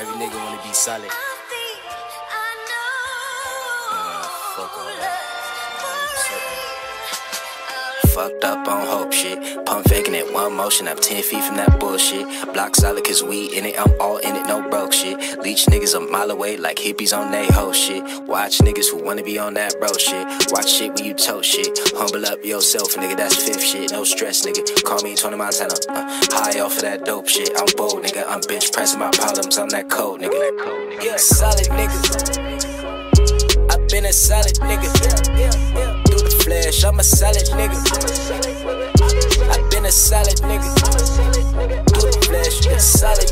Every nigga wanna be solid. I feel, I know. fuck all that. Fucked up on hope shit. Pump faking it, one motion. I'm 10 feet from that bullshit. Block solid cause we in it, I'm all in it, no broke shit. Leech niggas a mile away like hippies on they hoe shit. Watch niggas who wanna be on that bro shit. Watch shit when you tote shit. Humble up yourself, nigga, that's fifth shit. No stress, nigga. Call me Tony Montana. Uh, high off of that dope shit. I'm bold, nigga. I'm bench pressing my problems. I'm that cold, nigga. Yeah, solid nigga. I've been a solid nigga. Through the flesh, I'm a solid nigga. I've been a solid nigga. The flesh, a solid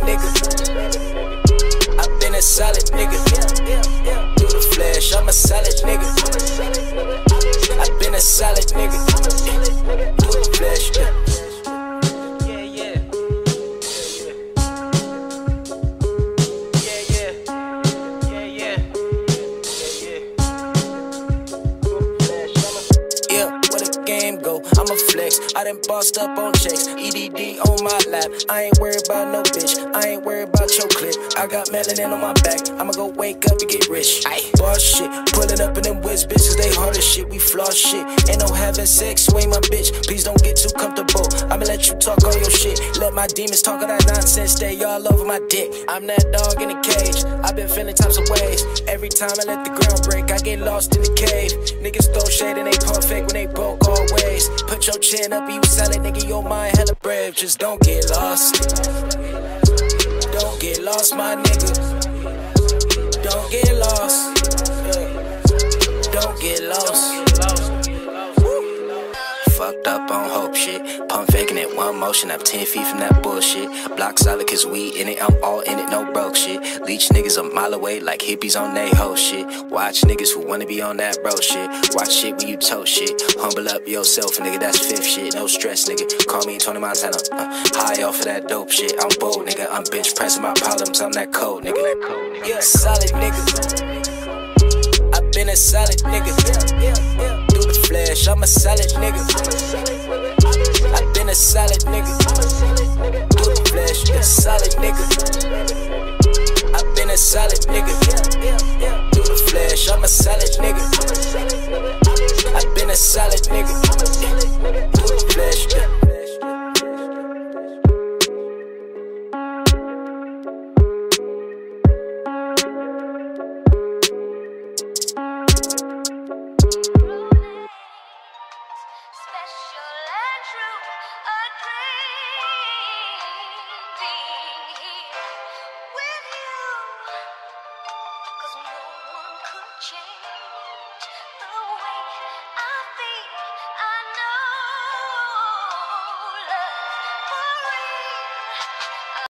I done bossed up on checks. EDD on my lap. I ain't worried about no bitch. I ain't worried about your clip. I got melanin on my back. I'ma go wake up and get rich. Aye. Boss shit. Pulling up in them whiz bitches. They hard as shit. We floss shit. Ain't no having sex. You ain't my bitch. Please don't get too comfortable. I'ma let you talk all your shit. Let my demons talk all that nonsense. Stay all over my dick. I'm that dog in a cage. I've been feeling types of ways. Every time I let the ground break, I get lost in the cave. Niggas your chin up, you sell it, nigga. Your mind hella brave. Just don't get lost. Don't get lost, my nigga. One motion. I'm 10 feet from that bullshit. Block solid cause we in it, I'm all in it, no broke shit. Leech niggas a mile away like hippies on they hoe shit. Watch niggas who wanna be on that bro shit. Watch shit when you tote shit. Humble up yourself, nigga, that's fifth shit. No stress, nigga. Call me Tony Montana. Uh, high off of that dope shit. I'm bold, nigga. I'm bench pressing my problems. I'm that cold, nigga. Yeah, solid nigga. I've been a solid nigga. Through the flesh, I'm a solid nigga solid nigga. Do the flash, a solid nigga. I've been a solid nigga. Do the flash, I'm a solid nigga. I've been a solid nigga. Do the flash, yeah. special and true.